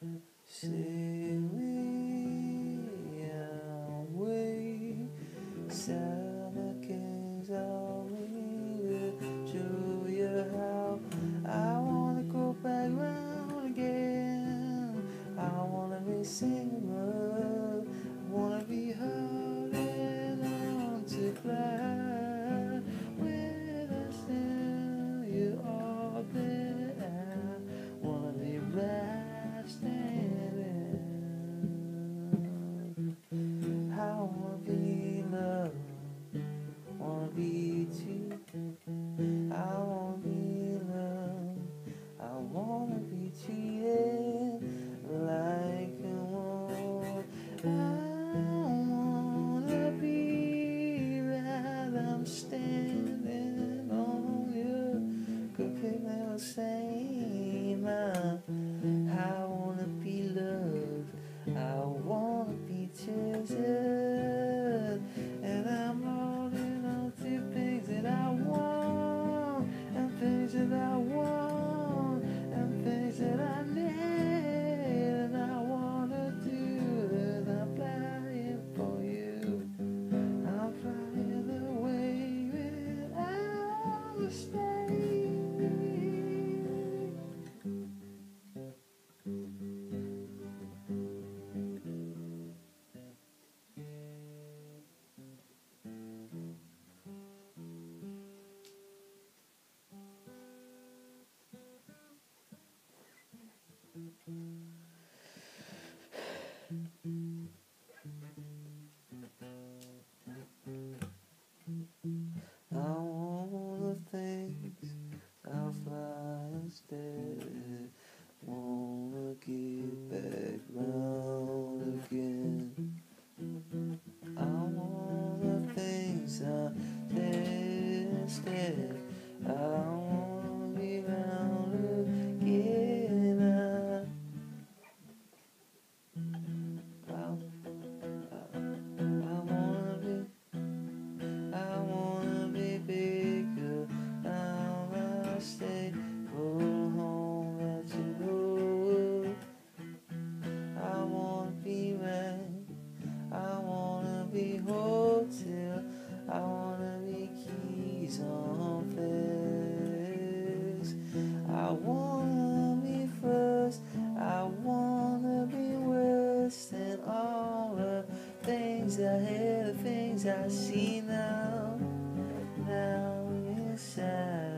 Sing me away, you I wanna go back round again. I wanna be singing. wanna be first. I wanna be worse than all the things I hear, the things I see now. Now you're sad.